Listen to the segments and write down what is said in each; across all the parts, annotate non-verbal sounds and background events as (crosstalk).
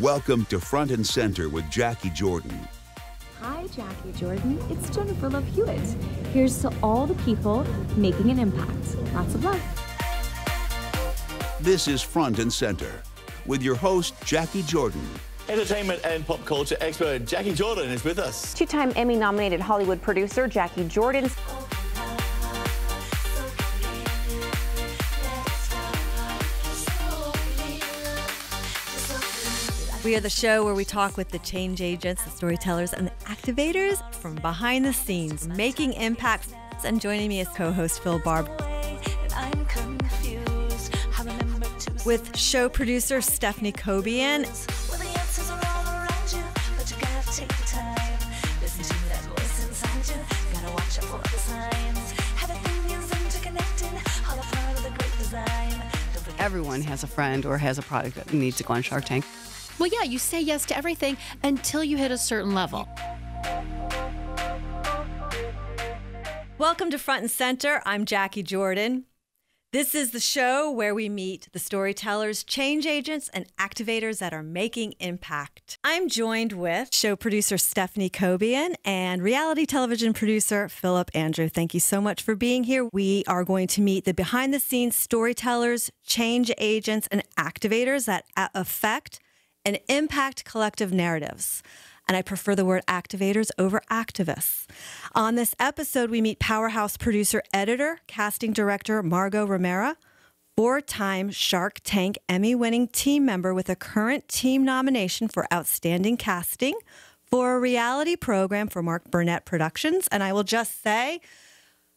Welcome to Front and Center with Jacquie Jordan. Hi, Jacquie Jordan. It's Jennifer Love Hewitt. Here's to all the people making an impact. Lots of love. This is Front and Center with your host, Jacquie Jordan. Entertainment and pop culture expert Jacquie Jordan is with us. Two time Emmy nominated Hollywood producer Jacquie Jordan. We are the show where we talk with the change agents, the storytellers, and the activators from behind the scenes, making impacts. And joining me is co host Phil Barbb. With show producer Stephanie Cobian. Everyone has a friend or has a product that needs to go on Shark Tank. Well, yeah, you say yes to everything until you hit a certain level. Welcome to Front and Center. I'm Jacquie Jordan. This is the show where we meet the storytellers, change agents, and activators that are making impact. I'm joined with show producer Stephanie Cobian and reality television producer Phillip Andrew. Thank you so much for being here. We are going to meet the behind the scenes storytellers, change agents, and activators that affect and impact collective narratives. And I prefer the word activators over activists. On this episode, we meet powerhouse producer, editor, casting director Margo Romero, four time Shark Tank Emmy winning team member with a current team nomination for Outstanding Casting for a reality program for Mark Burnett Productions. And I will just say,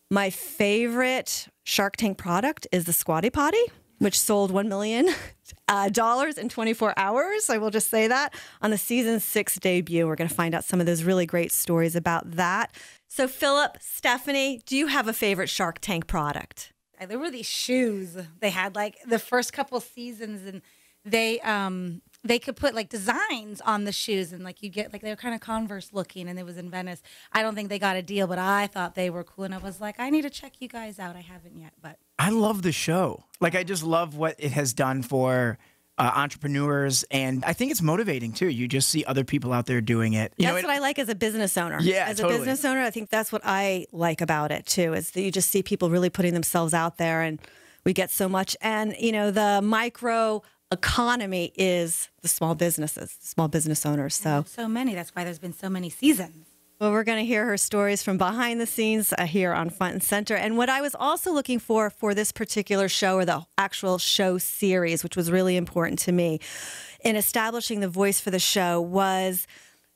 my favorite Shark Tank product is the Squatty Potty which sold $1 million (laughs) uh, in 24 hours. I will just say that on the season six debut. We're going to find out some of those really great stories about that. So, Phillip, Stephanie, do you have a favorite Shark Tank product? There were these shoes they had like the first couple seasons, and they um they could put like designs on the shoes and like you get like they were kind of converse looking and it was in venice. I don't think they got a deal but i thought they were cool and i was like i need to check you guys out. I haven't yet but i love the show. Like i just love what it has done for uh, entrepreneurs and i think it's motivating too. You just see other people out there doing it. You that's know, it, what i like as a business owner. Yeah as totally. a business owner i think that's what i like about it too is that you just see people really putting themselves out there and we get so much. And you know the micro economy is the small businesses, small business owners. So so many. That's why there's been so many seasons. Well, we're going to hear her stories from behind the scenes uh, here on Front and Center. And what I was also looking for for this particular show or the actual show series, which was really important to me in establishing the voice for the show, was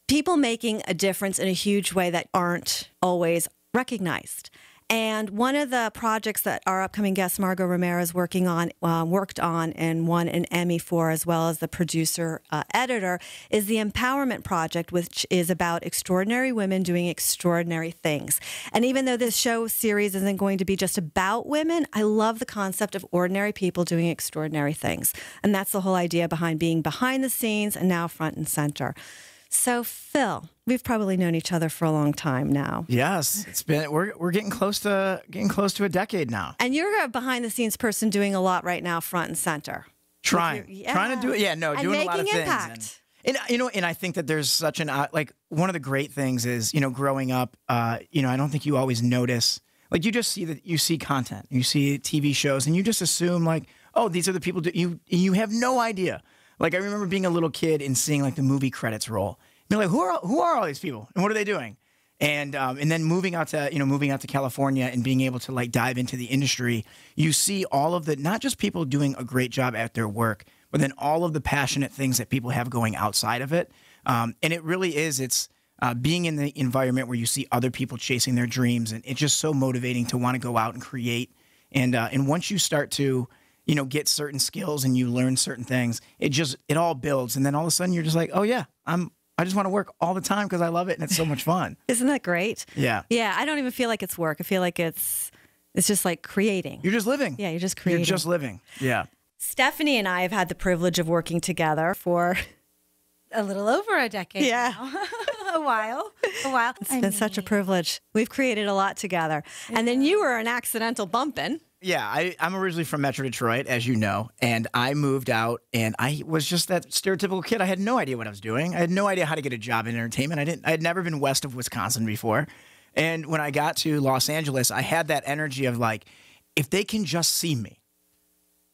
people making a difference in a huge way that aren't always recognized. And one of the projects that our upcoming guest Margo Romero is working on, uh, worked on, and won an Emmy for, as well as the producer uh, editor, is the Empowerment Project, which is about extraordinary women doing extraordinary things. And even though this show series isn't going to be just about women, I love the concept of ordinary people doing extraordinary things, and that's the whole idea behind being behind the scenes and now front and center. So, Phil, we've probably known each other for a long time now. Yes, it's been we're we're getting close to getting close to a decade now. And you're a behind the scenes person doing a lot right now, front and center. Trying, yeah. trying to do it. Yeah, no, and doing a lot of impact. things. And, and, you know, and I think that there's such an uh, like one of the great things is you know growing up. Uh, you know, I don't think you always notice. Like you just see that you see content, you see TV shows, and you just assume like, oh, these are the people. Do, you you have no idea. Like I remember being a little kid and seeing like the movie credits roll you're like, who are who are all these people and what are they doing? And um, and then moving out to you know moving out to California and being able to like dive into the industry, you see all of the not just people doing a great job at their work, but then all of the passionate things that people have going outside of it. Um, and it really is it's uh, being in the environment where you see other people chasing their dreams, and it's just so motivating to want to go out and create. And uh, and once you start to you know get certain skills and you learn certain things, it just it all builds, and then all of a sudden you're just like, oh yeah, I'm I just want to work all the time because I love it and it's so much fun. (laughs) Isn't that great? Yeah. Yeah. I don't even feel like it's work. I feel like it's it's just like creating. You're just living. Yeah, you're just creating. You're just living. Yeah. Stephanie and I have had the privilege of working together for a little over a decade. Yeah. (laughs) a while. A while. It's I been mean. such a privilege. We've created a lot together. Yeah. And then you were an accidental bumpin'. Yeah, I, I'm originally from Metro Detroit, as you know, and I moved out, and I was just that stereotypical kid. I had no idea what I was doing. I had no idea how to get a job in entertainment. I didn't. I had never been west of Wisconsin before, and when I got to Los Angeles, I had that energy of like, if they can just see me,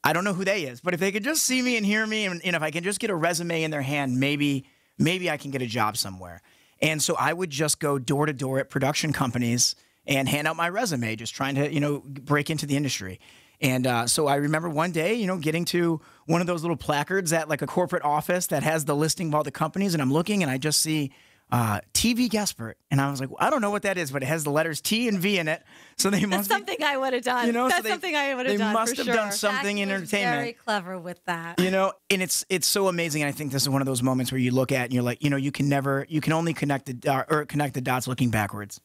I don't know who they is, but if they could just see me and hear me, and, and if I can just get a resume in their hand, maybe maybe I can get a job somewhere. And so I would just go door to door at production companies and hand out my resume, just trying to, you know, break into the industry. And uh, so I remember one day, you know, getting to one of those little placards at like a corporate office that has the listing of all the companies, and I'm looking and I just see uh, TV Guestpert, and I was like, I don't know what that is, but it has the letters T and V in it, (laughs) so they That's must. be- something I would have done. You know, so That's they- something I would have done. they must have done something in entertainment. Very clever with that. You know, and it's it's so amazing. And I think this is one of those moments where you look at and you're like, you know, you can never, you can only connect the uh, or connect the dots looking backwards,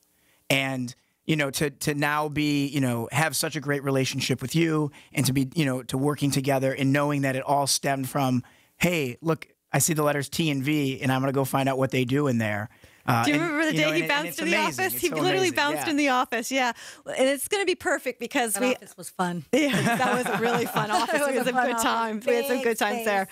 and you know, to to now be, you know, have such a great relationship with you, and to be, you know, to working together and knowing that it all stemmed from, hey, look, I see the letters T and V, and I'm gonna go find out what they do in there. Uh, Do you and, remember the you day know, he and- and bounced in the amazing. office? It's He so literally amazing. bounced Yeah. in the office. Yeah, and it's going to be perfect because That we. office was fun. (laughs) Yeah, that was a really fun (laughs) office. It we was had a some good office. times. We had some good times there.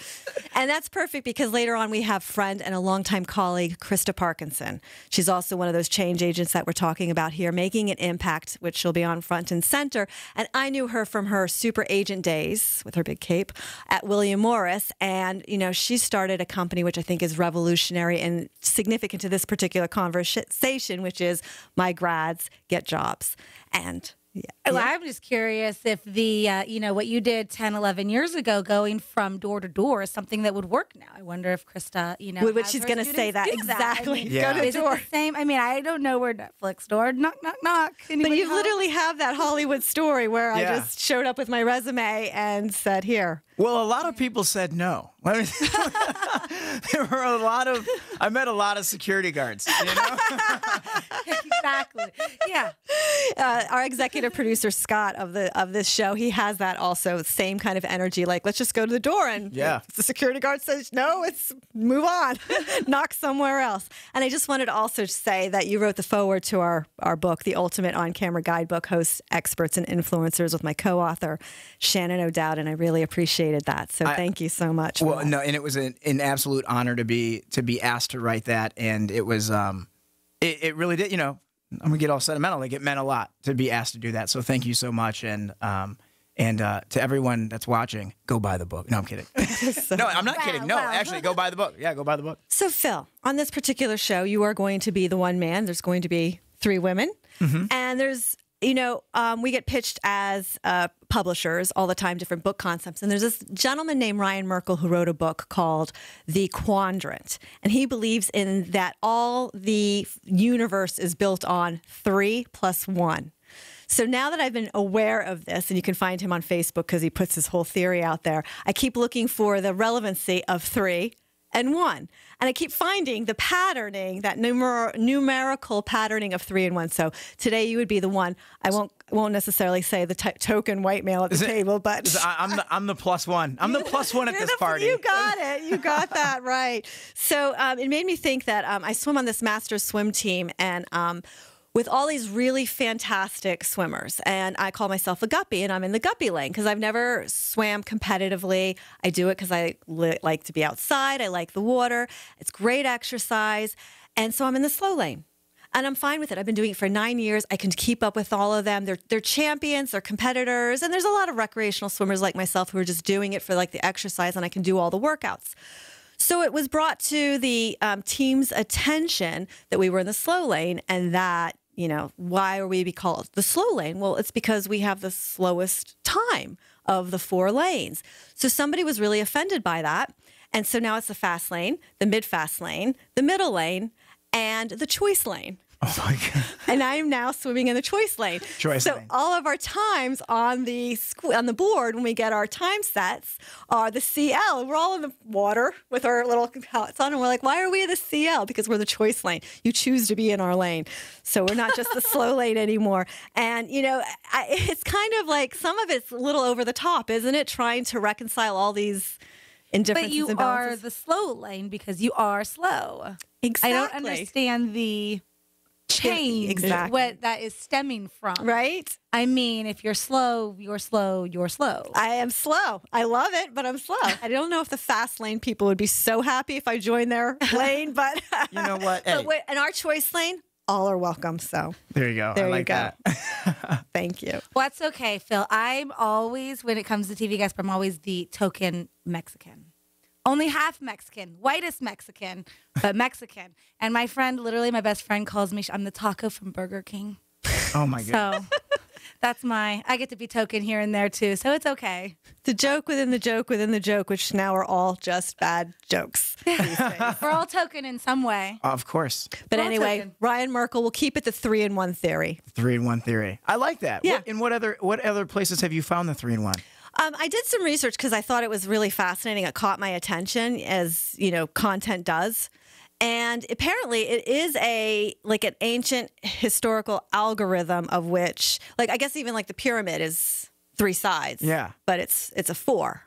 And that's perfect because later on we have friend and a longtime colleague, Krista Parkinson. She's also one of those change agents that we're talking about here, making an impact, which she'll be on front and center. And I knew her from her super agent days with her big cape at William Morris. And, you know, she started a company which I think is revolutionary and significant to this particular conversation, which is My Grads Get Jobs. And yeah, Well, I'm just curious if the, uh, you know, what you did 10, 11 years ago, going from door to door, is something that would work now. I wonder if Krista, you know, Would- would has she's gonna say that. do Exactly. I mean, Yeah. Go to is door. it the same? I mean, I don't know where Netflix door. Knock, knock, knock. But you home? literally have that Hollywood story where I just showed up with my resume and said, "Here." Well, a lot of people said no. Me- (laughs) there were a lot of. I met a lot of security guards. You know, (laughs) exactly. Yeah. Uh, our executive producer Scott of the of this show, he has that also same kind of energy. Like, let's just go to the door, and Yeah. the security guard says no, it's move on, (laughs) knock somewhere else. And I just wanted to also say that you wrote the forward to our our book, the Ultimate On Camera Guidebook: Hosts, Experts, and Influencers, with my co-author Shannon O'Dowd, and I really appreciated that. So I- thank you so much. well, no, and it was an, an absolute honor to be to be asked to write that, and it was um, it, it really did. You know, I'm gonna get all sentimental. Like it meant a lot to be asked to do that. So thank you so much, and um, and uh, to everyone that's watching, go buy the book. No, I'm kidding. (laughs) (laughs) no, I'm not kidding. No, wow. actually, go buy the book. Yeah, go buy the book. So, Phil, on this particular show, you are going to be the one man. There's going to be three women. And there's, you know, um, we get pitched as uh, publishers all the time, different book concepts. And there's this gentleman named Ryan Merkel who wrote a book called The Quadrant. And he believes in that all the universe is built on three plus one. So now that I've been aware of this, and you can find him on Facebook because he puts his whole theory out there, I keep looking for the relevancy of three and one. And I keep finding the patterning, that numer- numerical patterning of three and one. So today you would be the one. I won't won't necessarily say the token white male at the it- table, but I'm the I'm the plus one. I'm the plus one at (laughs) this the- party. You got (laughs) it. You got that right. So um, it made me think that um, I swim on this master's swim team and. Um, with all these really fantastic swimmers, and I call myself a guppy, and I'm in the guppy lane because I've never swam competitively. I do it because I li- like to be outside. I like the water. It's great exercise, and so I'm in the slow lane and I'm fine with it. I've been doing it for nine years. I can keep up with all of them. They're they're champions, they're competitors, and there's a lot of recreational swimmers like myself who are just doing it for like the exercise, and I can do all the workouts. So it was brought to the um, team's attention that we were in the slow lane, and that you know why are we be called the slow lane? Well, it's because we have the slowest time of the four lanes. So somebody was really offended by that, and so now it's the fast lane, the mid fast lane, the middle lane, and the choice lane (laughs) Oh my god. and I am now swimming in the choice lane. Choice so lane. all of our times on the squ- on the board when we get our time sets are the CL. We're all in the water with our little hats on, and we're like, "Why are we in the CL?" Because we're the choice lane. You choose to be in our lane, so we're not just the (laughs) slow lane anymore. And you know, I, it's kind of like some of it's a little over the top, isn't it? Trying to reconcile all these indifferences But you are the slow lane because you are slow. exactly. I don't understand the change Exactly. what that is stemming from. Right? I mean, if you're slow, you're slow, you're slow. I am slow. I love it, but I'm slow. (laughs) I don't know if the fast lane people would be so happy if I joined their (laughs) lane, but (laughs) You know what? but wait, in our choice lane, all are welcome. So There you go. There I you like go. that. thank you. Well, that's okay, Phil. I'm always, when it comes to TV guests, I'm always the token Mexican. Only half Mexican, whitest Mexican, but (laughs) Mexican. And my friend, literally my best friend, calls me, I'm the taco from Burger King. Oh my god. So (laughs) that's my, I get to be token here and there too. So it's okay. The joke within the joke within the joke, which now are all just bad jokes. (laughs) We're all token in some way. Of course. But Well, anyway. Ryan Merkel will keep it the three in one theory. Three in one theory. I like that. Yeah. What, in what other what other places have you found the three in one? Um, I did some research because I thought it was really fascinating. It caught my attention, as you know, content does. And apparently, it is a like an ancient historical algorithm of which, like, I guess even like the pyramid is three sides. Yeah. but it's it's a four.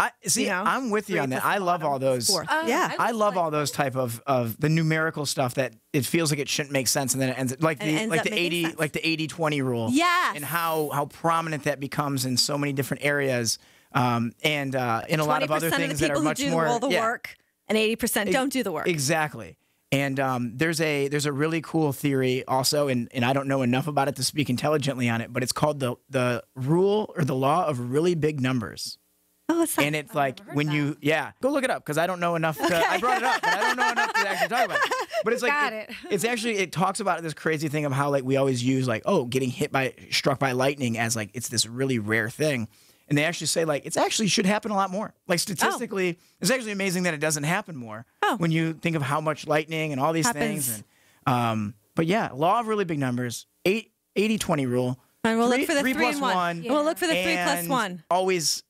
I see. You know, I'm with you three on that. I love all those. four. Oh, yeah, I I love like all those type of of the numerical stuff that it feels like it shouldn't make sense and then it ends like the ends like the 80 sense. like the 80 20 rule. Yeah, And how how prominent that becomes in so many different areas um and uh in a lot of other things of the that are much who do more all the yeah. work, and eighty percent don't do the work. Exactly. And um, there's a there's a really cool theory also, and, and I don't know enough about it to speak intelligently on it, but it's called the the rule or the law of really big numbers. (laughs) Oh, it's And it's like when you yeah, go look it up because I don't know enough. To, I brought it up, but I don't know enough to actually talk about it. (laughs) But it's like it- it. it's actually it talks about this crazy thing of how like we always use like oh getting hit by struck by lightning as like it's this really rare thing. And they actually say like it's actually should happen a lot more. Like statistically, it's actually amazing that it doesn't happen more Oh. when you think of how much lightning and all these Happens. things. And, um, but yeah, law of really big numbers, eight, 80 20 rule. And we'll look for the three three plus one. one. And We'll look for the three plus one. Always,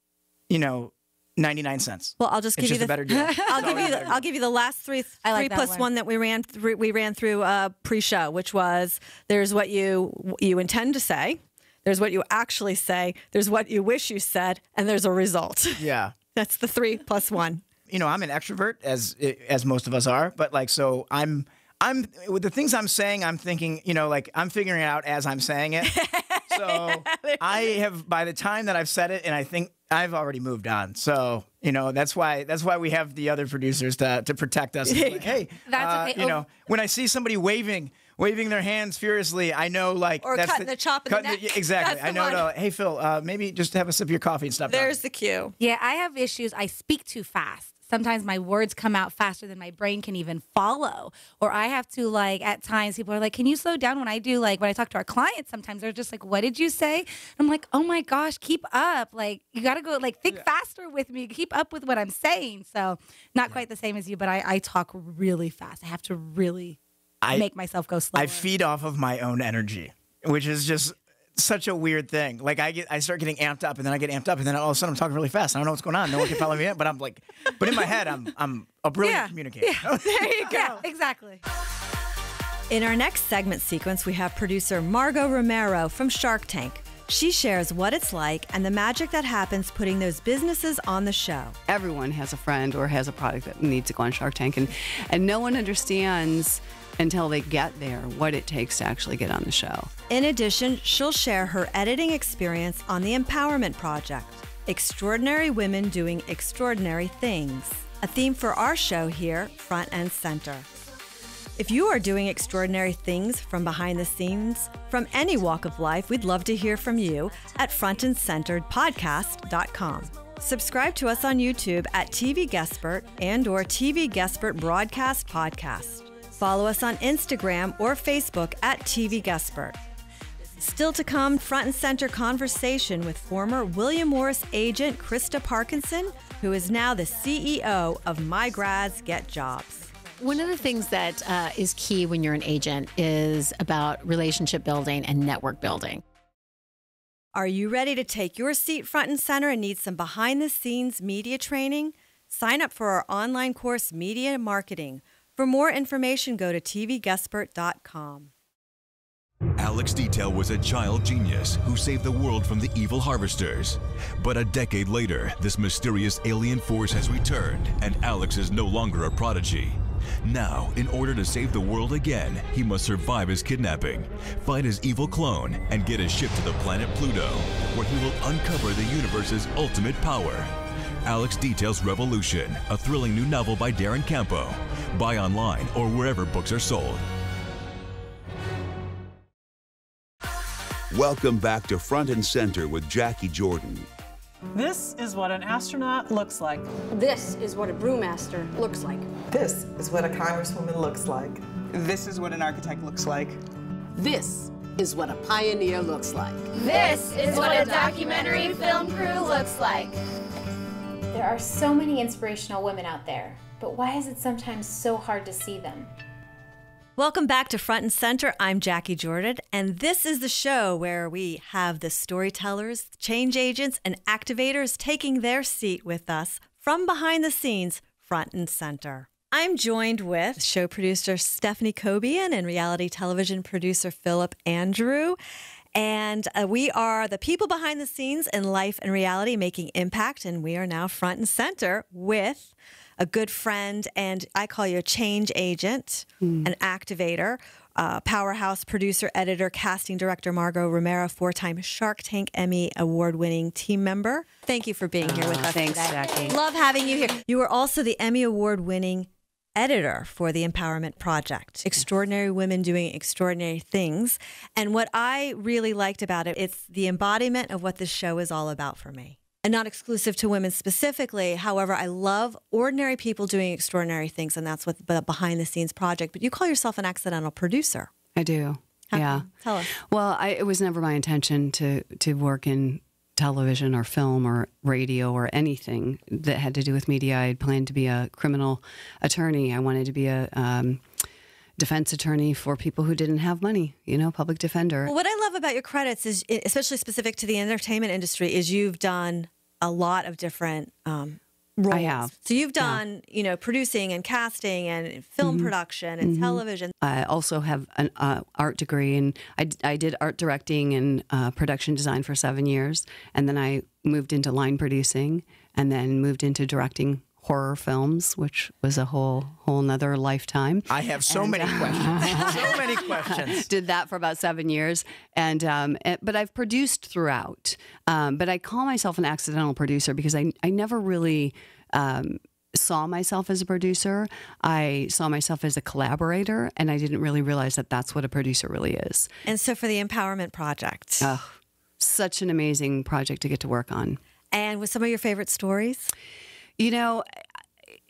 you know, 99 cents. Well, I'll just It's give just you a the better deal. (laughs) I'll It's give you the, I'll give you the last three I like three that plus one. one that we ran through we ran through uh, pre-show, which was there's what you you intend to say, there's what you actually say, there's what you wish you said, and there's a result. (laughs) Yeah. That's the three plus one. you know, I'm an extrovert as as most of us are, but like so I'm I'm with the things I'm saying, I'm thinking, you know, like I'm figuring it out as I'm saying it. (laughs) So (laughs) I have by the time that I've said it and I think I've already moved on. So, you know, that's why that's why we have the other producers to to protect us. It's like, hey, (laughs) That's uh, okay. you Oh. know, when I see somebody waving waving their hands furiously, I know like Or that's cutting the chop in the cutting neck. exactly. That's I know one. to, hey Phil, uh, maybe just have a sip of your coffee and stop. There's talking. the cue. Yeah, I have issues. I speak too fast. Sometimes my words come out faster than my brain can even follow. Or I have to like at times people are like, "Can you slow down?" When I do like when I talk to our clients, sometimes they're just like, "What did you say?" I'm like, "Oh my gosh, keep up! Like you got to go like think faster with me. Keep up with what I'm saying." So not quite the same as you, but I, I talk really fast. I have to really I- make myself go slow. I feed off of my own energy, which is just such a weird thing. Like I get, I start getting amped up, and then I get amped up, and then all of a sudden I'm talking really fast. I don't know what's going on. No one can follow me in, but I'm like, but in my head, I'm I'm a brilliant Yeah. communicator. (laughs) there you go. Yeah, exactly. In our next segment sequence, we have producer Margo Romero from Shark Tank. She shares what it's like and the magic that happens putting those businesses on the show. Everyone has a friend or has a product that needs to go on Shark Tank, and, and no one understands until they get there what it takes to actually get on the show. In addition, she'll share her editing experience on the Empowerment Project Extraordinary Women Doing Extraordinary Things, a theme for our show here, Front and Center. If you are doing extraordinary things from behind the scenes, from any walk of life, we'd love to hear from you at frontandcenteredpodcast.com. Subscribe to us on YouTube at TV Guestpert and or TV Guestpert Broadcast Podcast. Follow us on Instagram or Facebook at TV Guestpert. Still to come, front and center conversation with former William Morris agent Krista Parkinson, who is now the CEO of My Grads Get Jobs. One of the things that uh, is key when you're an agent is about relationship building and network building. Are you ready to take your seat front and center and need some behind the scenes media training? Sign up for our online course, Media Marketing. For more information, go to tvguestpert.com. Alex Detail was a child genius who saved the world from the evil harvesters. But a decade later, this mysterious alien force has returned, and Alex is no longer a prodigy. Now, in order to save the world again, he must survive his kidnapping, fight his evil clone, and get his ship to the planet Pluto, where he will uncover the universe's ultimate power. Alex details Revolution, a thrilling new novel by Darren Campo. Buy online or wherever books are sold. Welcome back to Front and Center with Jacquie Jordan. This is what an astronaut looks like. This is what a brewmaster looks like. This is what a congresswoman looks like. This is what an architect looks like. This is what a pioneer looks like. This is what a documentary film crew looks like. There are so many inspirational women out there, but why is it sometimes so hard to see them? Welcome back to Front and Center. I'm Jacquie Jordan, and this is the show where we have the storytellers, change agents, and activators taking their seat with us from behind the scenes, front and center. I'm joined with show producer Stephanie Cobian and reality television producer Phillip Andrew. And uh, we are the people behind the scenes in life and reality making impact. And we are now front and center with a good friend, and I call you a change agent, mm. an activator, uh, powerhouse producer, editor, casting director Margo Romero, four time Shark Tank Emmy award winning team member. Thank you for being here with us. Thanks, today. Jacquie. Love having you here. You were also the Emmy award winning editor for the Empowerment Project. Extraordinary women doing extraordinary things. And what I really liked about it, it's the embodiment of what this show is all about for me and not exclusive to women specifically. However, I love ordinary people doing extraordinary things, and that's what the behind the scenes project. But you call yourself an accidental producer. I do. How yeah. Tell us. Well, I, it was never my intention to to work in television or film or radio or anything that had to do with media. I had planned to be a criminal attorney. I wanted to be a um, defense attorney for people who didn't have money, you know, public defender. Well, what I love about your credits is, especially specific to the entertainment industry, is you've done a lot of different um, roles. I have. So you've done, yeah. you know, producing and casting and film mm-hmm. production and mm-hmm. television. I also have an uh, art degree, and I, I did art directing and uh, production design for seven years, and then I moved into line producing, and then moved into directing horror films, which was a whole whole nother lifetime. I have so and, many uh, questions. (laughs) so many questions. Did that for about seven years, and um, but I've produced throughout. Um, but I call myself an accidental producer because I I never really. Um, saw myself as a producer. I saw myself as a collaborator, and I didn't really realize that that's what a producer really is. And so, for the Empowerment Project, oh, such an amazing project to get to work on. And with some of your favorite stories? You know,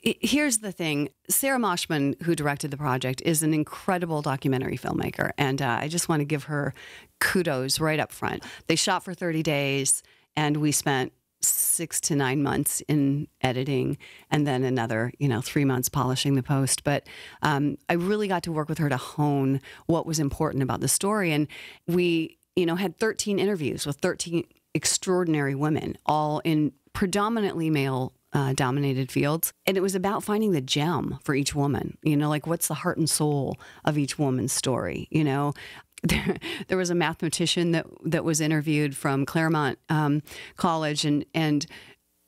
here's the thing Sarah Moshman, who directed the project, is an incredible documentary filmmaker. And uh, I just want to give her kudos right up front. They shot for 30 days, and we spent six to nine months in editing and then another you know three months polishing the post but um, i really got to work with her to hone what was important about the story and we you know had 13 interviews with 13 extraordinary women all in predominantly male uh, dominated fields. And it was about finding the gem for each woman, you know, like what's the heart and soul of each woman's story, you know. (laughs) There, there was a mathematician that that was interviewed from Claremont um, College, and and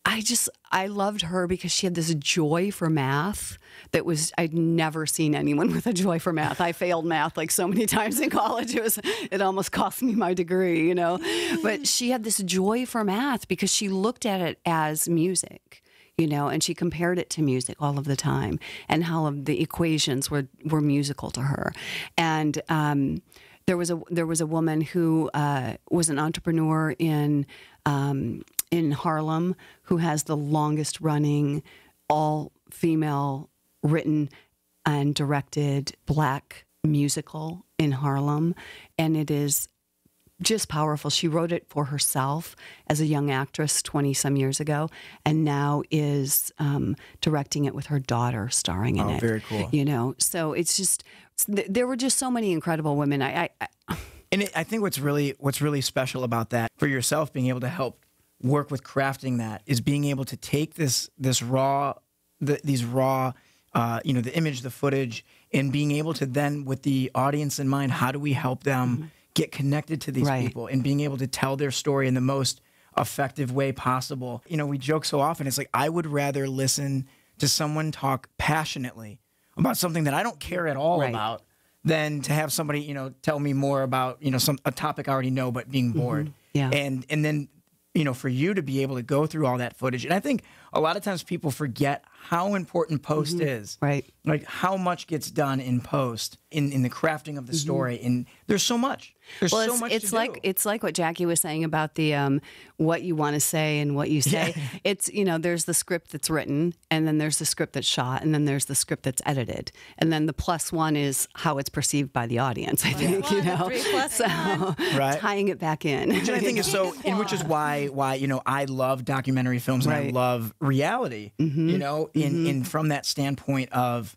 I just I loved her because she had this joy for math that was I'd never seen anyone (laughs) with a joy for math. I failed math like so many (laughs) times in college. It was it almost cost me my degree, you know. But she had this joy for math because she looked at it as music you know, and she compared it to music all of the time and how the equations were, were musical to her. And um, there was a there was a woman who uh, was an entrepreneur in um, in Harlem who has the longest running all female written and directed black musical in Harlem, and it is just powerful. She wrote it for herself as a young actress 20 some years ago, and now is um, directing it with her daughter, starring in oh, it. Very cool. You know, so it's just there were just so many incredible women. I, I, I and it, I think what's really what's really special about that for yourself, being able to help work with crafting that, is being able to take this this raw, the, these raw. Uh, you know the image, the footage, and being able to then, with the audience in mind, how do we help them mm-hmm get connected to these right. people and being able to tell their story in the most effective way possible. You know, we joke so often, it's like, I would rather listen to someone talk passionately about something that I don't care at all Right. about than to have somebody, you know, tell me more about, you know, some a topic I already know but being bored. Mm-hmm. Yeah. And and then, you know, for you to be able to go through all that footage. And I think a lot of times people forget how important post is. Mm-hmm. Right. Like how much gets done in post in, in the crafting of the story. And there's so much. There's well, so it's, much it's to like do. it's like what Jacquie was saying about the um, what you want to say and what you say. (laughs) It's you know, there's the script that's written, and then there's the script that's shot, and then there's the script that's edited, and then the plus one is how it's perceived by the audience. I think you know, so (laughs) Right. tying it back in. which I think is so, (laughs) and which is why why you know I love documentary films and I love reality. You know, in in from that standpoint of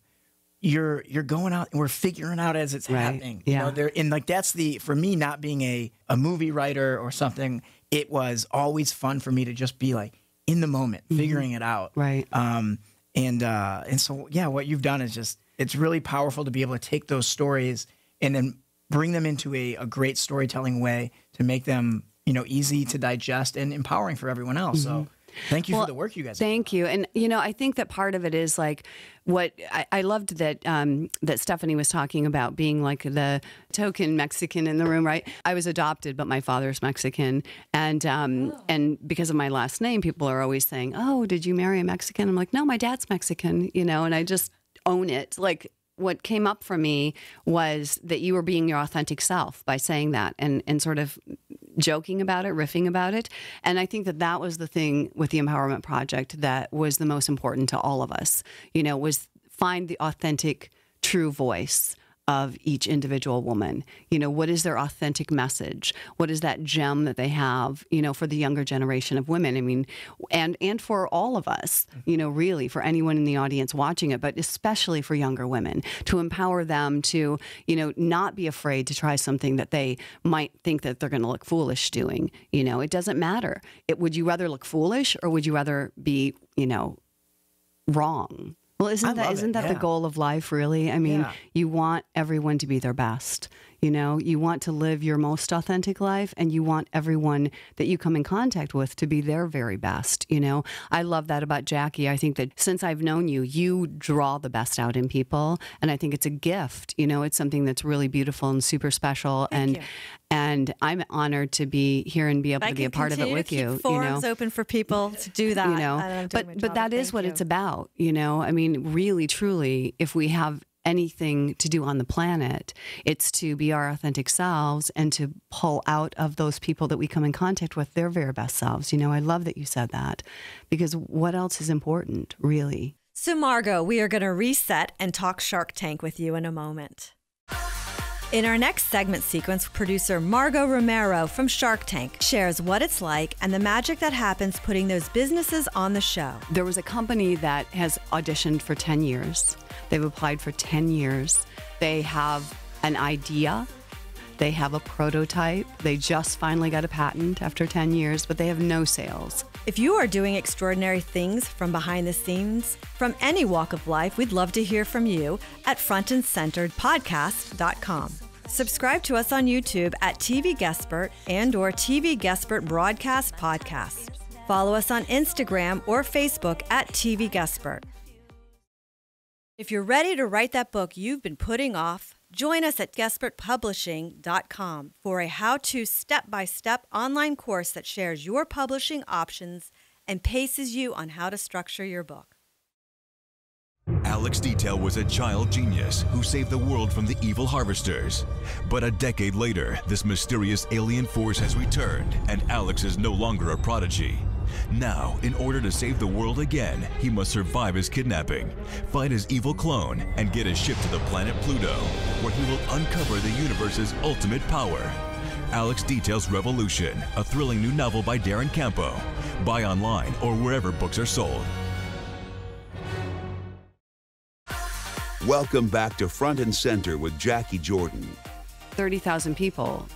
you're you're going out and we're figuring out as it's Right. happening. You Yeah. know, there and like that's the for me not being a a movie writer or something. It was always fun for me to just be like in the moment, figuring it out. Mm-hmm. Right. Um. And uh. And so yeah, what you've done is just it's really powerful to be able to take those stories and then bring them into a, a great storytelling way to make them you know easy to digest and empowering for everyone else. So thank you. Well, for the work you guys. Thank you. And you know, I think that part of it is like what I, I loved that um, that Stephanie was talking about being like the token Mexican in the room, right? I was adopted, but my father's Mexican, and um, and because of my last name, people are always saying, "Oh, did you marry a Mexican?" I'm like, "No, my dad's Mexican," you know, and I just own it. Like what came up for me was that you were being your authentic self by saying that and and sort of joking about it, riffing about it. And I think that that was the thing with the Empowerment Project that was the most important to all of us, you know, was find the authentic, true voice of each individual woman. You know, what is their authentic message? What is that gem that they have, you know, for the younger generation of women? I mean, and and for all of us, you know, really for anyone in the audience watching it, but especially for younger women to empower them to, you know, not be afraid to try something that they might think that they're going to look foolish doing. You know, it doesn't matter. It would you rather look foolish or would you rather be, you know, wrong? Well, isn't I that isn't it, that the goal of life really? I mean, Yeah. you want everyone to be their best. You know, you want to live your most authentic life and you want everyone that you come in contact with to be their very best, you know. I love that about Jacquie. I think that since I've known you, you draw the best out in people and I think it's a gift. You know, it's something that's really beautiful and super special and and I'm honored to be here and be able I to be a part of it with keep you, you Forums know open for people to do that. you know and I'm doing my but but that is what you. it's about you know i mean really truly if we have anything to do on the planet. It's to be our authentic selves and to pull out of those people that we come in contact with their very best selves. You know i love that you said that because what else is important really? So, Margo, we are going to reset and talk Shark Tank with you in a moment. In our next segment sequence, producer Margo Romero from Shark Tank shares what it's like and the magic that happens putting those businesses on the show. There was a company that has auditioned for 10 years. They've applied for 10 years. They have an idea. They have a prototype. They just finally got a patent after 10 years, but they have no sales. If you are doing extraordinary things from behind the scenes, from any walk of life, we'd love to hear from you at frontandcenteredpodcast.com. Subscribe to us on YouTube at TV Guestpert and or TV Guestpert Broadcast Podcast. Follow us on Instagram or Facebook at TV Guestpert. If you're ready to write that book you've been putting off, join us at guestpertpublishing.com for a how-to step-by-step online course that shares your publishing options and paces you on how to structure your book. Alex Detail was a child genius who saved the world from the evil harvesters. But a decade later, this mysterious alien force has returned, and Alex is no longer a prodigy. Now, in order to save the world again, he must survive his kidnapping, find his evil clone, and get his ship to the planet Pluto, where he will uncover the universe's ultimate power. Alex Details Revolution, a thrilling new novel by Darren Campo. Buy online or wherever books are sold. Welcome back to Front and Center with Jacquie Jordan. 30,000 people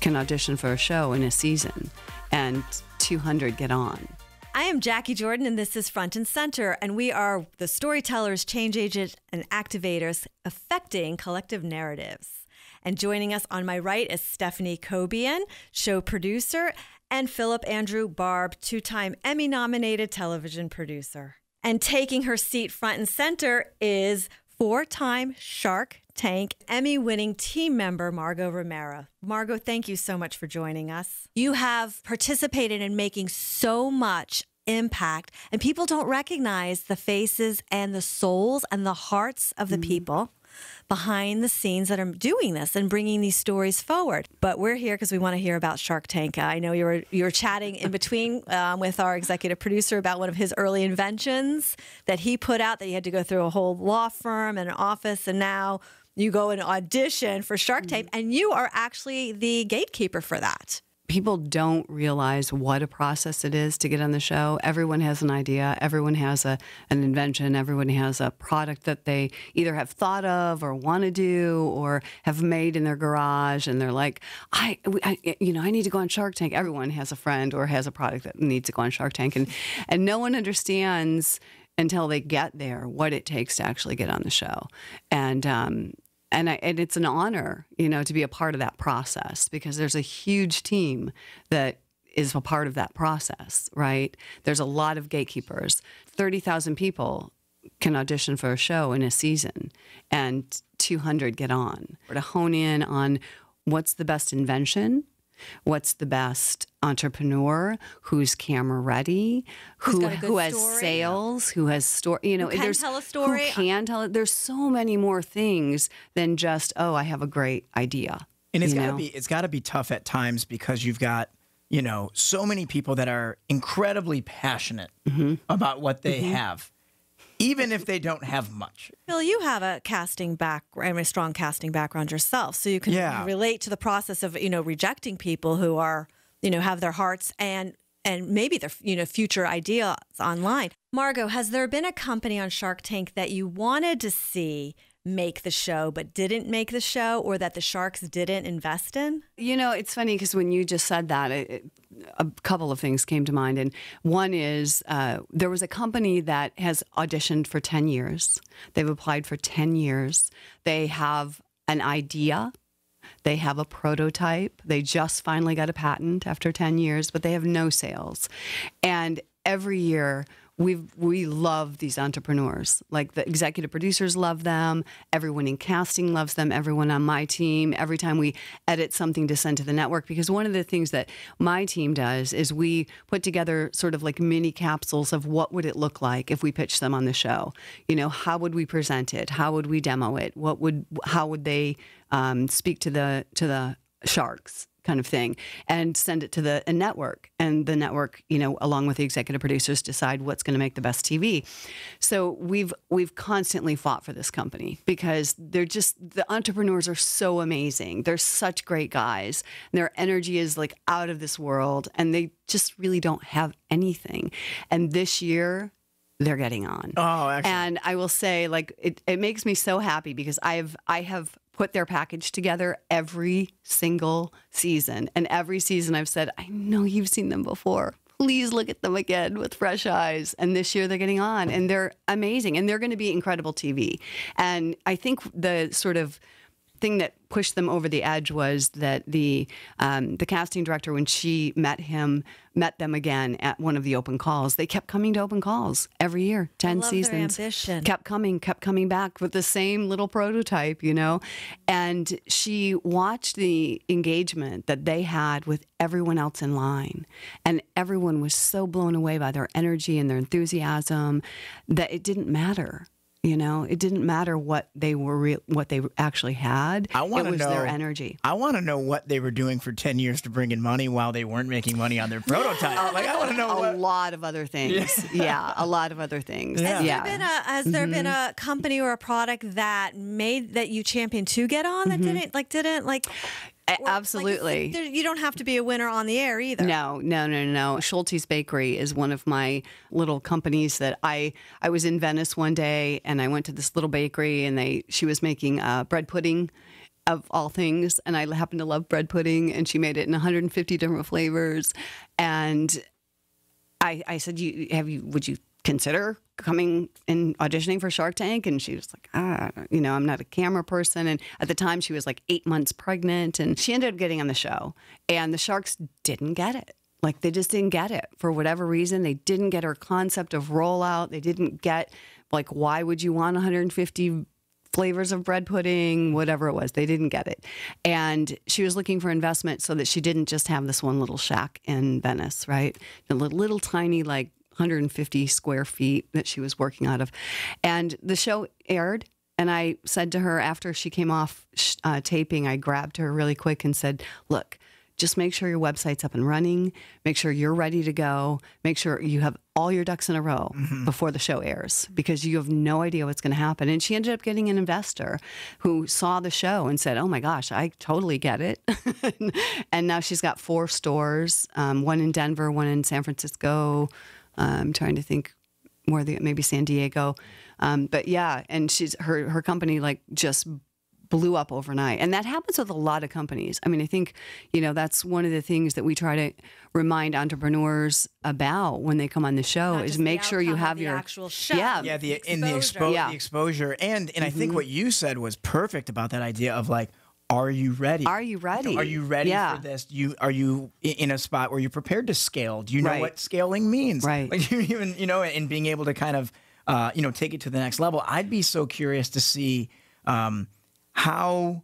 can audition for a show in a season, and 200 get on. I am Jacquie Jordan, and this is Front and Center, and we are the storytellers, change agents, and activators affecting collective narratives. And joining us on my right is Stephanie Cobian, show producer, and Phillip Andrew Barbb, two time Emmy nominated television producer. And taking her seat front and center is four time Shark Tank Emmy winning team member, Margo Romero. Margo, thank you so much for joining us. You have participated in making so much impact, and people don't recognize the faces and the souls and the hearts of the mm. people behind the scenes that are doing this and bringing these stories forward. But we're here because we want to hear about Shark Tank. I know you were you were chatting in between um, with our executive producer about one of his early inventions that he put out that he had to go through a whole law firm and an office, and now you go and audition for Shark Tank, and you are actually the gatekeeper for that people don't realize what a process it is to get on the show. Everyone has an idea, everyone has a, an invention, everyone has a product that they either have thought of or want to do or have made in their garage and they're like, I, I you know, I need to go on Shark Tank. Everyone has a friend or has a product that needs to go on Shark Tank and and no one understands until they get there what it takes to actually get on the show. And um, and, I, and it's an honor, you know, to be a part of that process because there's a huge team that is a part of that process, right? There's a lot of gatekeepers. 30,000 people can audition for a show in a season and 200 get on. To hone in on what's the best invention What's the best entrepreneur who's camera ready, who who has story. sales, who has story, you know, Who can there's tell a story. Who can tell it. There's so many more things than just oh, I have a great idea. And it's you got to know? be it's got to be tough at times because you've got you know so many people that are incredibly passionate Mm-hmm. about what they Mhm. have, even if they don't have much. Phil, you have a casting background, a strong casting background yourself, so you can Yeah. relate to the process of you know rejecting people who are you know have their hearts and and maybe their you know future ideas online. Margo, has there been a company on Shark Tank that you wanted to see make the show but didn't make the show, or that the sharks didn't invest in? You know, it's funny because when you just said that, it, it- a couple of things came to mind. And one is uh, there was a company that has auditioned for 10 years. They've applied for 10 years. They have an idea. They have a prototype. They just finally got a patent after 10 years, but they have no sales. And every year, we we love these entrepreneurs. Like the executive producers love them. Everyone in casting loves them. Everyone on my team. Every time we edit something to send to the network, because one of the things that my team does is we put together sort of like mini capsules of what would it look like if we pitched them on the show. You know, how would we present it? How would we demo it? What would how would they um, speak to the to the sharks? kind of thing and send it to the a network and the network you know along with the executive producers decide what's going to make the best TV so we've we've constantly fought for this company because they're just the entrepreneurs are so amazing they're such great guys their energy is like out of this world and they just really don't have anything and this year they're getting on. Oh, excellent. And I will say, like, it, it makes me so happy because I've I have put their package together every single season. And every season I've said, I know you've seen them before. Please look at them again with fresh eyes. And this year they're getting on and they're amazing and they're going to be incredible TV. And I think the sort of thing that pushed them over the edge was that the um, the casting director, when she met him, met them again at one of the open calls. They kept coming to open calls every year, ten seasons. Kept coming, kept coming back with the same little prototype, you know. And she watched the engagement that they had with everyone else in line, and everyone was so blown away by their energy and their enthusiasm that it didn't matter. You know, it didn't matter what they were, re- what they actually had. I want it to was know their energy. I want to know what they were doing for ten years to bring in money while they weren't making money on their (laughs) prototype. like I want to know a what. lot of other things. Yeah. (laughs) a lot of other things. Yeah. Has Yeah. there been a has there been Mhm. a company or a product that made that you championed to get on that Mhm. didn't like didn't like A- or, absolutely. there- you don't have to be a winner on the air either. No, no, no, no. Schulte's Bakery is one of my little companies that I I was in Venice one day and I went to this little bakery and they she was making uh, bread pudding of all things and I happen to love bread pudding and she made it in 150 different flavors and I I said you have you would you consider coming and auditioning for Shark Tank and she was like ah you know I'm not a camera person and at the time she was like 8 months pregnant and she ended up getting on the show and the sharks didn't get it like they just didn't get it for whatever reason they didn't get her concept of rollout they didn't get like why would you want 150 flavors of bread pudding, whatever it was. They didn't get it. And she was looking for investment so that she didn't just have this one little shack in Venice, right? A little, little tiny, like 150 square feet that she was working out of. And the show aired. And I said to her after she came off uh, taping, I grabbed her really quick and said, Look, just make sure your website's up and running. Make sure you're ready to go. Make sure you have all your ducks in a row Mm-hmm. before the show airs because you have no idea what's going to happen. And she ended up getting an investor who saw the show and said, Oh my gosh, I totally get it. (laughs) and now she's got four stores um, one in Denver, one in San Francisco. I'm trying to think where the maybe San Diego. Um, but yeah, and she's her her company like just blew up overnight. And that happens with a lot of companies. I mean, I think, you know, that's one of the things that we try to remind entrepreneurs about when they come on the show Not is make sure you have the your actual show. Yeah. yeah the in the, expo- Yeah. the exposure and and i think Mhm. what you said was perfect about that idea of like are you ready Are you ready? are you ready Yeah. for this you are you in a spot where you're prepared to scale do you know Right. what scaling means Right. like (laughs) you even you know and being able to kind of uh, you know take it to the next level i'd be so curious to see um, how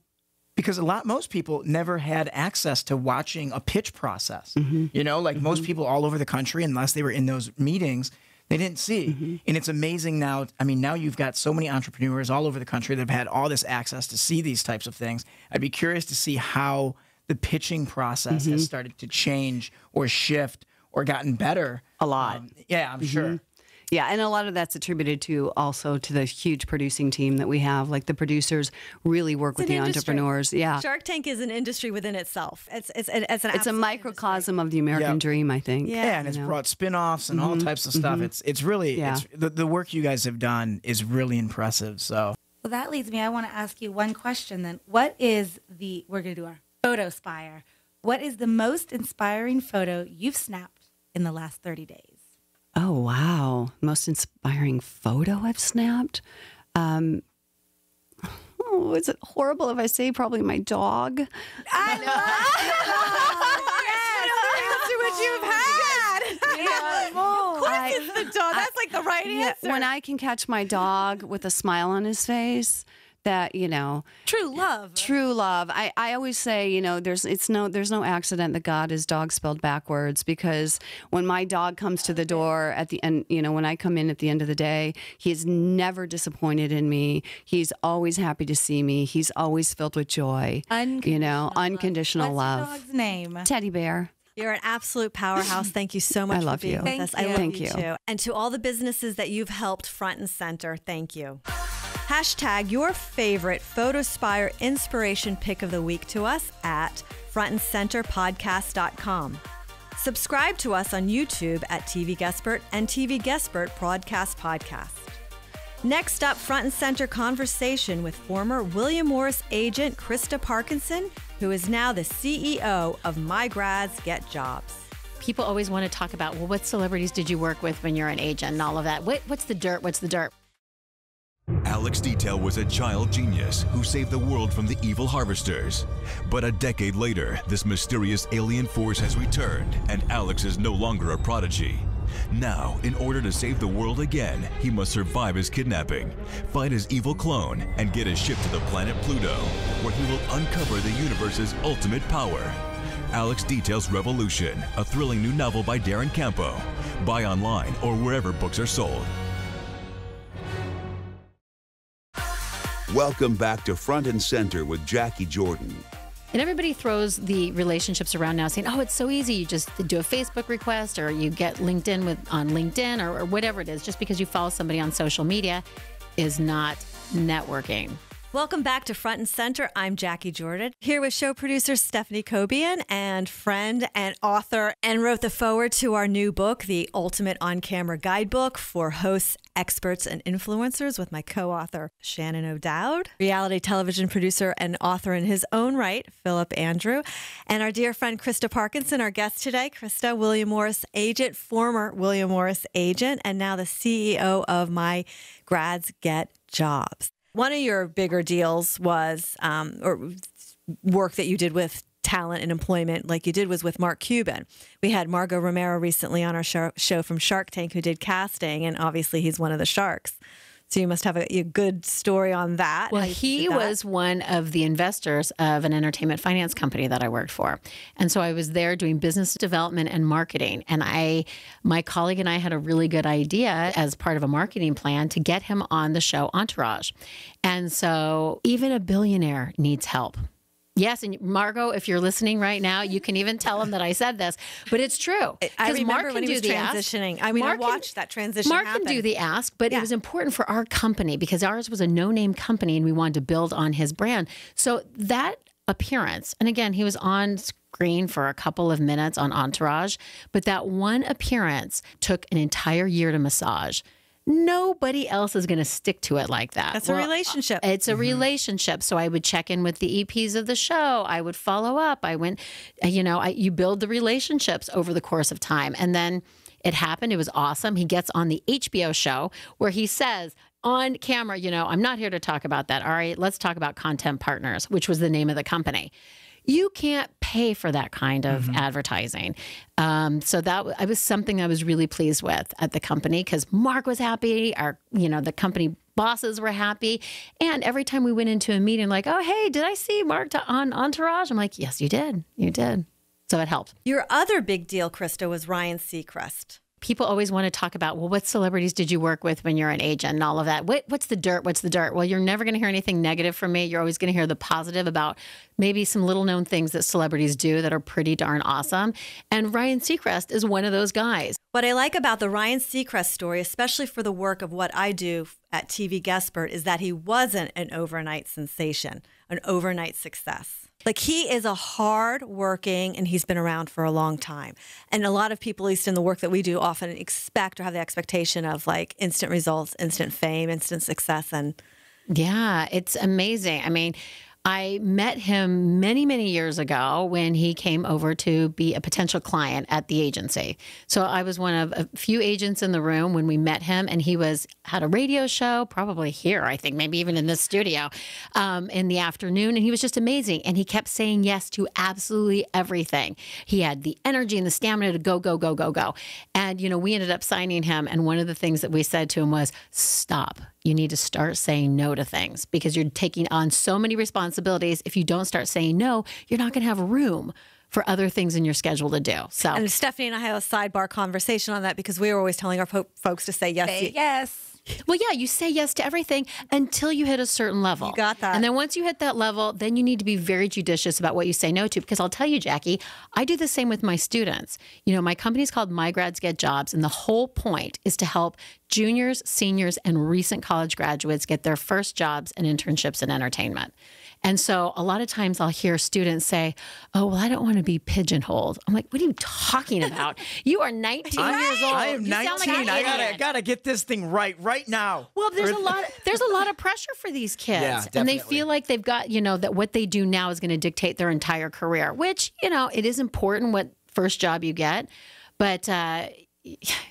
because a lot most people never had access to watching a pitch process Mm-hmm. you know like most people all over the country unless they were in those meetings they didn't see Mm-hmm. and it's amazing now i mean now you've got so many entrepreneurs all over the country that have had all this access to see these types of things i'd be curious to see how the pitching process Mm-hmm. has started to change or shift or gotten better A lot. Um, yeah i'm sure Yeah, and a lot of that's attributed to also to the huge producing team that we have. Like the producers really work with the industry. entrepreneurs. Yeah. Shark Tank is an industry within itself. It's it's it's, an It's a absolute microcosm of the American Yeah. dream, I think. yeah, and it's know. brought spin-offs and all Mhm, types of stuff mhm. it's it's really Yeah. it's, the, the work you guys have done is really impressive so Well, that leads me. I want to ask you one question then. What is the, we're going to do our Photospire. What is the most inspiring photo you've snapped in the last 30 days? Oh wow! Most inspiring photo I've snapped. Um, oh, is it horrible if I say probably my dog? I love yes. answer what you've had. of course, I- it's the dog. That's like the right Yeah, answer. when I can catch my dog with a smile on his face, that you know, True love. true love. I, I always say, you know, there's it's no there's no accident that God is dog spelled backwards because when my dog comes to the door at the end, you know, when I come in at the end of the day, he is never disappointed in me. He's always happy to see me. He's always filled with joy. you know, unconditional love, What's your love. dog's name? Teddy bear. You're an absolute powerhouse. Thank you so much I love for being you. with Thank us. I you. love Thank you, you. too. And to all the businesses that you've helped front and center, thank you. Hashtag your favorite Photospire inspiration pick of the week to us at frontandcenterpodcast.com. Subscribe to us on YouTube at TVGuestpert and TVGuestpert Broadcast Podcast. Next up, front and center conversation with former William Morris agent Krista Parkinson, who is now the CEO of My Grads Get Jobs. People always want to talk about, well, what celebrities did you work with when you're an agent and all of that? What, what's the dirt? What's the dirt? Alex Detail was a child genius who saved the world from the evil harvesters. But a decade later, this mysterious alien force has returned, and Alex is no longer a prodigy. Now, in order to save the world again, he must survive his kidnapping, fight his evil clone, and get his ship to the planet Pluto, where he will uncover the universe's ultimate power. Alex Details Revolution, a thrilling new novel by Darren Campo. Buy online or wherever books are sold. Welcome back to Front and Center with Jacquie Jordan. And everybody throws the relationships around now saying, oh, it's so easy. You just do a Facebook request or you get LinkedIn with on LinkedIn or, or whatever it is. Just because you follow somebody on social media is not networking. Welcome back to Front and Center. I'm Jacquie Jordan, here with show producer Stephanie Cobian and friend and author, and wrote the forward to our new book, The Ultimate On Camera Guidebook for Hosts, Experts, and Influencers, with my co author, Shannon O'Dowd, reality television producer and author in his own right, Phillip Andrew, and our dear friend Krista Parkinson, our guest today. Krista, William Morris agent, former William Morris agent, and now the CEO of My Grads Get Jobs. One of your bigger deals was, um, or work that you did with talent and employment, like you did, was with Mark Cuban. We had Margo Romero recently on our show, show from Shark Tank, who did casting, and obviously he's one of the sharks. So you must have a, a good story on that. Well, he that. was one of the investors of an entertainment finance company that I worked for. And so I was there doing business development and marketing. And I my colleague and I had a really good idea as part of a marketing plan to get him on the show Entourage. And so even a billionaire needs help. Yes, and Margo, if you're listening right now, you can even tell him that I said this, but it's true. I remember Mark when he was the ask. transitioning. I mean, I Mark can- watched that transition Mark happen. can do the ask, but it was important for our company because ours was a no-name company and we wanted to build on his brand. So that appearance, and again, he was on screen for a couple of minutes on Entourage, but that one appearance took an entire year to massage. Nobody else is going to stick to it like that. That's a relationship. It's a relationship. So I would check in with the EPs of the show. I would follow up. I went, uh, you know, I, you build the relationships over the course of time. And then it happened. It was awesome. He gets on the HBO show where he says, on camera, you know, I'm not here to talk about that. All right, let's talk about Content Partners, which was the name of the company. You can't pay for that kind of advertising. Um, so that w- I was something I was really pleased with at the company because Mark was happy. Our, you know, the company bosses were happy, and every time we went into a meeting, like, oh hey, did I see Mark to- on Entourage? I'm like, yes, you did, you did. So it helped. Your other big deal, Krista, was Ryan Seacrest. People always want to talk about, well, what celebrities did you work with when you're an agent and all of that? What, what's the dirt? What's the dirt? Well, you're never going to hear anything negative from me. You're always going to hear the positive about maybe some little known things that celebrities do that are pretty darn awesome. And Ryan Seacrest is one of those guys. What I like about the Ryan Seacrest story, especially for the work of what I do at TVGuestpert, is that he wasn't an overnight sensation, an overnight success. Like he is a hard working and he's been around for a long time. And a lot of people, at least in the work that we do, often expect or have the expectation of like instant results, instant fame, instant success. And Yeah, it's amazing. I mean, I met him many, many years ago when he came over to be a potential client at the agency. So I was one of a few agents in the room when we met him, and he was had a radio show, probably here, I think, maybe even in this studio, um, in the afternoon, and he was just amazing. And he kept saying yes to absolutely everything. He had the energy and the stamina to go, go, go, go, go. And you know, we ended up signing him, and one of the things that we said to him was, "Stop." You need to start saying no to things because you're taking on so many responsibilities. If you don't start saying no, you're not going to have room for other things in your schedule to do. So, and Stephanie and I had a sidebar conversation on that because we were always telling our fo- folks to say yes. Say yes. Well, yeah, you say yes to everything until you hit a certain level. You got that. And then once you hit that level, then you need to be very judicious about what you say no to. Because I'll tell you, Jacquie, I do the same with my students. You know, my company's called My Grads Get Jobs, and the whole point is to help juniors, seniors, and recent college graduates get their first jobs and internships in entertainment. And so a lot of times I'll hear students say, Oh, well, I don't want to be pigeonholed. I'm like, What are you talking about? You are 19 years old. I am You sound like 19. I gotta idiot." gotta get this thing right right now. Well, there's a lot. There's a lot of pressure for these (laughs) kids, Yeah, and they feel like they've got you know that what they do now is going to dictate their entire career. Which you know it is important what first job you get, but uh,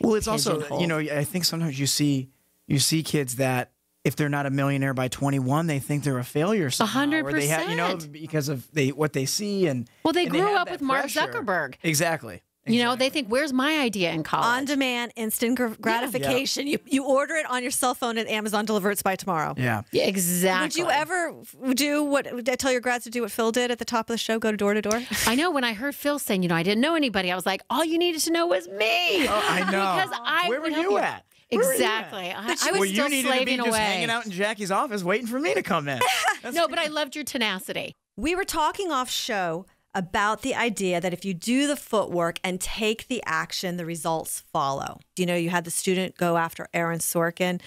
Well, it's also you know I think sometimes you see you see kids that if they're not a millionaire by 21, they think they're a failure. somehow, hundred or they have you know because of they what they see and well, they and grew have up that with Mark pressure. Zuckerberg. Exactly. You know, they think, "Where's my idea in college?" On demand, instant gr- gratification. You you order it on your cell phone and Amazon delivers by tomorrow. Yeah. Yeah, exactly. Would you ever do what? I tell your grads to do what Phil did at the top of the show? Go to door to door. (laughs) I know when I heard Phil saying, you know, I didn't know anybody. I was like, all you needed to know was me. Oh, I know. because I Where were you at? Where were you Exactly. at? I, I was well, still you needed to be slaving just away. hanging out in Jacquie's office waiting for me to come in. (laughs) no, but I loved your tenacity. We were talking off show about the idea that if you do the footwork and take the action, the results follow. You know, you had the student go after Aaron Sorkin,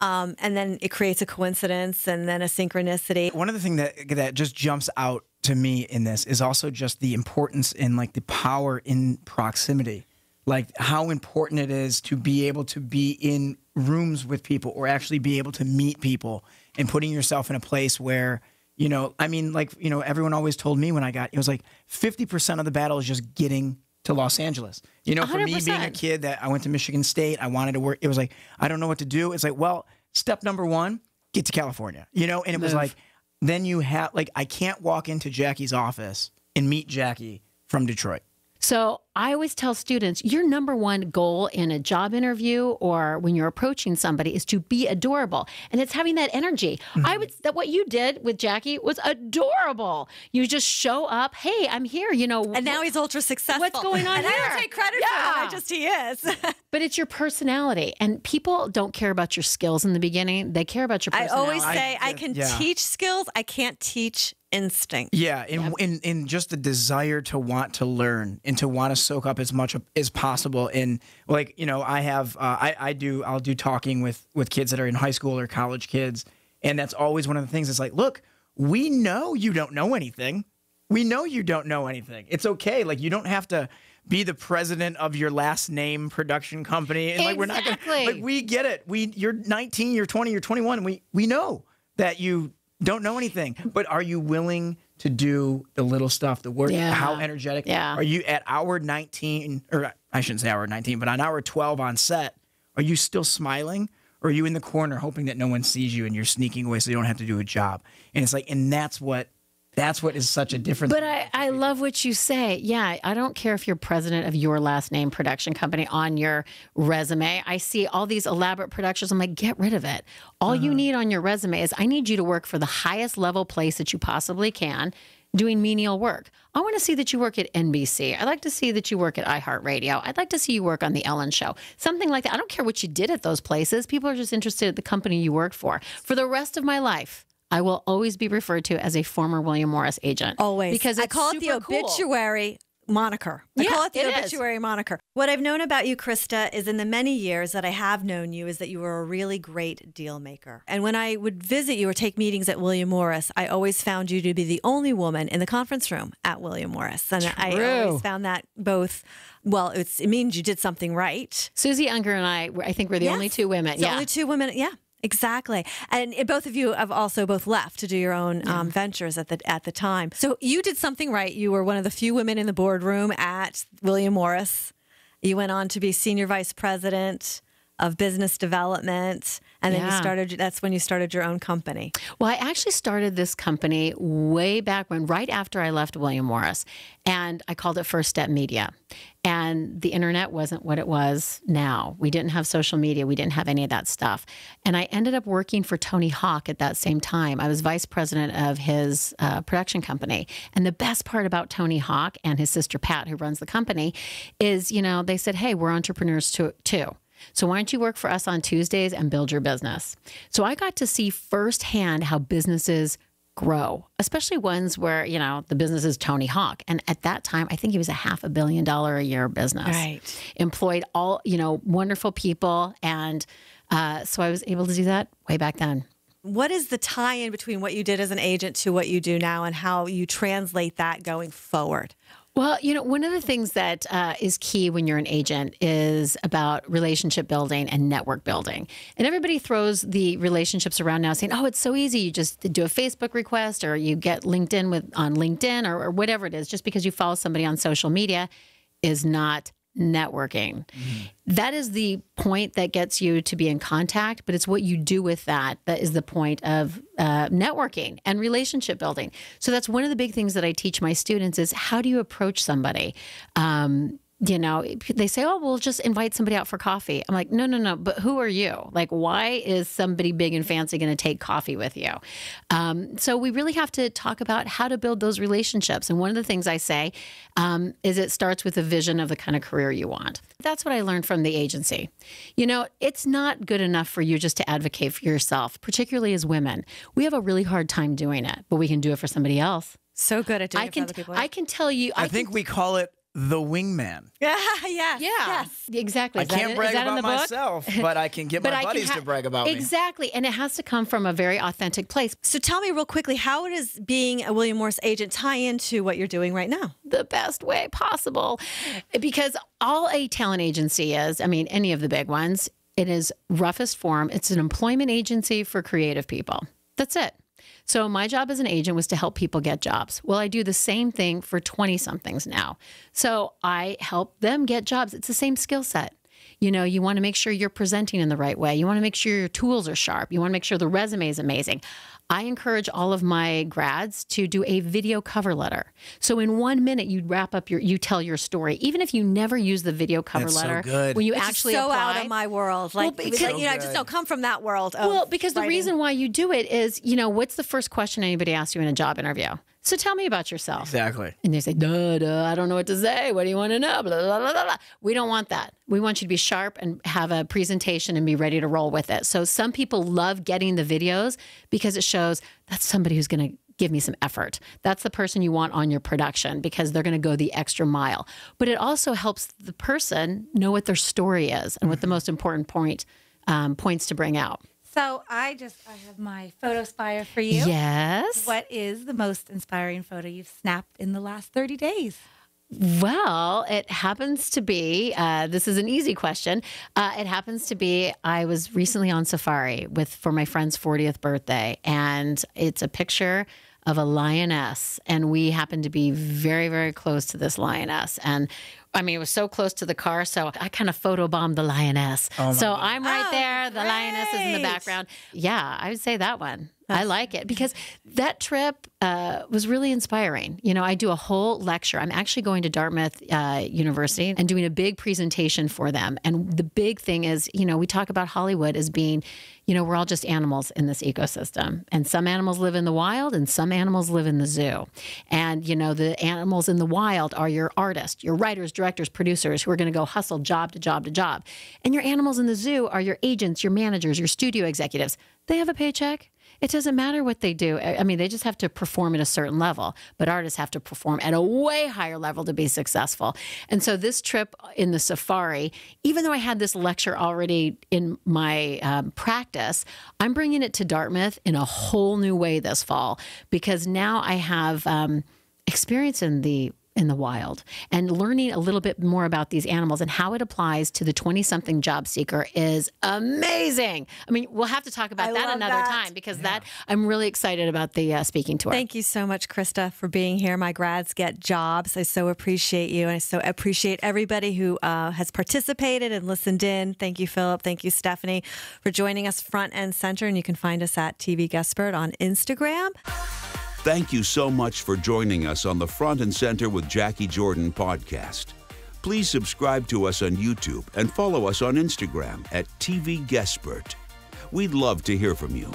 um, and then it creates a coincidence and then a synchronicity. One of the things that that just jumps out to me in this is also just the importance and like the power in proximity. Like how important it is to be able to be in rooms with people or actually be able to meet people and putting yourself in a place where you know, I mean, like, you know, everyone always told me when I got, it was like 50% of the battle is just getting to Los Angeles. You know, for me being a kid that I went to Michigan State, I wanted to work. It was like, I don't know what to do. It's like, well, step number one, get to California, you know? And it was like, then you have, like, I can't walk into Jacquie's office and meet Jacquie from Detroit. So I always tell students your number one goal in a job interview or when you're approaching somebody is to be adorable. And it's having that energy. Mm-hmm. I would that what you did with Jacquie was adorable. You just show up, hey, I'm here, you know. And now he's ultra successful. What's going on and here? I don't take credit for that. I just he is. (laughs) but it's your personality. And people don't care about your skills in the beginning. They care about your I personality. always say I, can yeah. teach skills, I can't teach instinct. Yeah, in, in in just the desire to want to learn and to want to soak up as much as possible. And like you know, I have uh, I I do I'll do talking with with kids that are in high school or college kids, and that's always one of the things. It's like, look, we know you don't know anything. We know you don't know anything. It's okay. Like you don't have to be the president of your last name production company and like we're not gonna Exactly. like we get it. We you're 19, you're 20, you're 21. We we know that you don't know anything. But are you willing to do the little stuff, the work, Yeah. how energetic? Yeah. Are you at hour 19 or I shouldn't say hour 19, but on hour 12 on set, are you still smiling? Or are you in the corner hoping that no one sees you and you're sneaking away so you don't have to do a job? And it's like, and that's what that's what is such a difference. But I, I love what you say. Yeah, I don't care if you're president of your last name production company on your resume. I see all these elaborate productions. I'm like, get rid of it. All you uh-huh. need on your resume is I need you to work for the highest level place that you possibly can doing menial work. I want to see that you work at NBC. I'd like to see that you work at iHeartRadio. I'd like to see you work on The Ellen Show. Something like that. I don't care what you did at those places. People are just interested in the company you worked for. For the rest of my life, I will always be referred to as a former William Morris agent. Always. Because I call it the super cool. obituary moniker. I Yeah, call it the it is. obituary moniker. What I've known about you, Krista, is in the many years that I have known you, is that you were a really great deal maker. And when I would visit you or take meetings at William Morris, I always found you to be the only woman in the conference room at William Morris. And I always found that both, well, it's, it means you did something right. Susie Unger and I, I think we're the only two women. It's yeah. only two women. Yeah. Exactly, and it- both of you have also both left to do your own um, ventures at the at the time. So you did something right. You were one of the few women in the boardroom at William Morris. You went on to be senior vice president of business development, and then you started. That's when you started your own company. Well, I actually started this company way back when, right after I left William Morris, and I called it First Step Media. And the internet wasn't what it was now. We didn't have social media, we didn't have any of that stuff. And I ended up working for Tony Hawk at that same time. I was vice president of his uh, production company. And the best part about Tony Hawk and his sister Pat, who runs the company, is you know they said, "Hey, we're entrepreneurs too." So why don't you work for us on Tuesdays and build your business? So I got to see firsthand how businesses grow, especially ones where, you know, the business is Tony Hawk. And at that time, I think he was a half a billion dollar a year business. Right. Employed all, you know, wonderful people. And uh, so I was able to do that way back then. What is the tie-in between what you did as an agent to what you do now, and how you translate that going forward? Well, you know, one of the things that uh, is key when you're an agent is about relationship building and network building. And everybody throws the relationships around now, saying, "Oh, it's so easy. You just do a Facebook request, or you get LinkedIn with on LinkedIn, or, or whatever it is. Just because you follow somebody on social media is not networking. That is the point that gets you to be in contact, but it's what you do with that that is the point of uh, networking and relationship building. So that's one of the big things that I teach my students is how do you approach somebody? Um, you know, they say, "Oh, we'll just invite somebody out for coffee." I'm like, "No, no, no. But who are you? Like, why is somebody big and fancy going to take coffee with you?" Um, so we really have to talk about how to build those relationships. And one of the things I say um, is it starts with a vision of the kind of career you want. That's what I learned from the agency. You know, it's not good enough for you just to advocate for yourself, particularly as women. We have a really hard time doing it, but we can do it for somebody else. So good at doing I it for can, other people. I can tell you. I, think we call it the wingman. (laughs) yeah, yeah, Yeah, exactly. I Is that can't in- brag is that in about the book? myself, but I can get (laughs) But my I buddies ha- to brag about me. Exactly. And it has to come from a very authentic place. So tell me real quickly, how does being a William Morris agent tie into what you're doing right now? the best way possible. Because all a talent agency is, I mean, any of the big ones, it is roughest form. It's an employment agency for creative people. That's it. So my job as an agent was to help people get jobs. Well, I do the same thing for 20 somethings now. So I help them get jobs. It's the same skill set. You know, you want to make sure you're presenting in the right way. You want to make sure your tools are sharp. You want to make sure the resume is amazing. I encourage all of my grads to do a video cover letter. So in one minute, you wrap up your, you tell your story, even if you never use the video cover That's so letter. good. When you Which is actually so apply, out of my world. Like, because- like, you know, I just don't come from that world. Of well, because the reason why you do it is, you know, what's the first question anybody asks you in a job interview? So tell me about yourself. Exactly. And they say, duh, duh, I don't know what to say. What do you want to know? Blah, blah, blah, blah, blah. We don't want that. We want you to be sharp and have a presentation and be ready to roll with it. So some people love getting the videos because it shows that's somebody who's going to give me some effort. That's the person you want on your production because they're going to go the extra mile. But it also helps the person know what their story is and what the most important point um, points to bring out. So I just I have my Photospire for you. Yes. What is the most inspiring photo you've snapped in the last 30 days? Well, it happens to be, uh, this is an easy question. Uh, it happens to be, I was recently on safari with for my friend's 40th birthday, and it's a picture of a lioness. And we happened to be very, very close to this lioness. And I mean, it was so close to the car, so I kind of photobombed the lioness. Oh so God. I'm right Oh, there. The lioness is in the background. Yeah, I would say that one. I like it because that trip uh, was really inspiring. You know, I do a whole lecture. I'm actually going to Dartmouth uh, University and doing a big presentation for them. And the big thing is, you know, we talk about Hollywood as being, you know, we're all just animals in this ecosystem. And some animals live in the wild and some animals live in the zoo. And, you know, the animals in the wild are your artists, your writers, directors, producers who are going to go hustle job to job to job. And your animals in the zoo are your agents, your managers, your studio executives. They have a paycheck. It doesn't matter what they do. I mean, they just have to perform at a certain level, but artists have to perform at a way higher level to be successful. And so, this trip in the safari, even though I had this lecture already in my um, practice, I'm bringing it to Dartmouth in a whole new way this fall because now I have um, experience in the in the wild and learning a little bit more about these animals and how it applies to the 20 something job seeker is amazing. I mean, we'll have to talk about I that another that. time because that I'm really excited about the uh, speaking tour. Thank you so much, Krista, for being here. My grads get jobs. I so appreciate you. And I so appreciate everybody who uh, has participated and listened in. Thank you, Phillip. Thank you, Stephanie, for joining us front and center. And you can find us at TVGuestpert on Instagram. Thank you so much for joining us on the Front and Center with Jacquie Jordan podcast. Please subscribe to us on YouTube and follow us on Instagram at TVGuestpert. We'd love to hear from you.